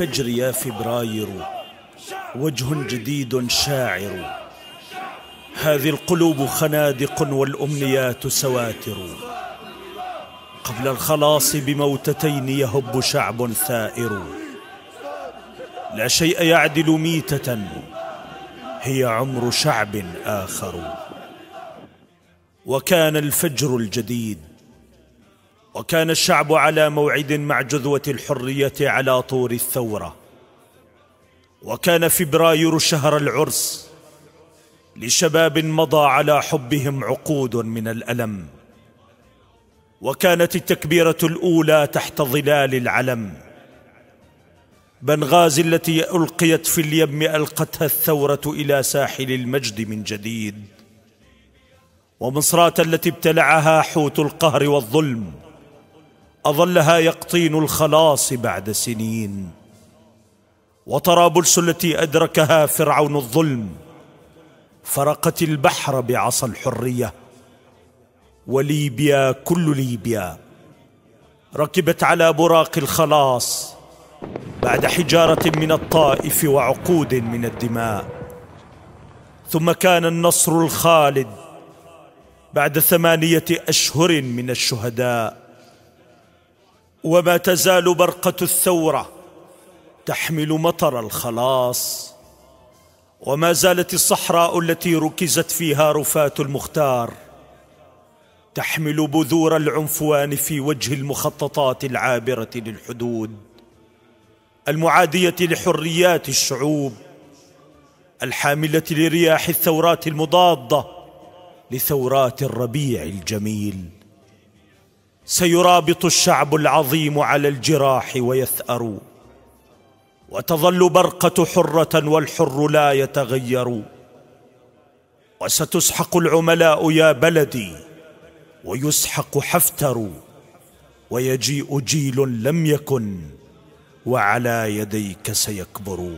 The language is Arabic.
الفجر يا فبراير وجه جديد شاعر. هذه القلوب خنادق والأمنيات سواتر. قبل الخلاص بموتتين يهب شعب ثائر. لا شيء يعدل ميتة هي عمر شعب آخر. وكان الفجر الجديد وكان الشعب على موعد مع جذوة الحرية على طور الثورة. وكان فبراير شهر العرس لشباب مضى على حبهم عقود من الألم. وكانت التكبيرة الأولى تحت ظلال العلم. بنغازي التي ألقيت في اليم ألقتها الثورة إلى ساحل المجد من جديد. ومصرات التي ابتلعها حوت القهر والظلم. أظلها يقطين الخلاص بعد سنين. وطرابلس التي أدركها فرعون الظلم. فرقت البحر بعصا الحرية. وليبيا كل ليبيا. ركبت على براق الخلاص بعد حجارة من الطائف وعقود من الدماء. ثم كان النصر الخالد بعد ثمانية أشهر من الشهداء. وما تزال برقة الثورة تحمل مطر الخلاص. وما زالت الصحراء التي ركزت فيها رفات المختار تحمل بذور العنفوان في وجه المخططات العابرة للحدود المعادية لحريات الشعوب الحاملة لرياح الثورات المضادة لثورات الربيع الجميل. سيرابط الشعب العظيم على الجراح ويثأر. وتظل برقة حرة والحر لا يتغير. وستسحق العملاء يا بلدي ويسحق حفتر. ويجيء جيل لم يكن وعلى يديك سيكبر.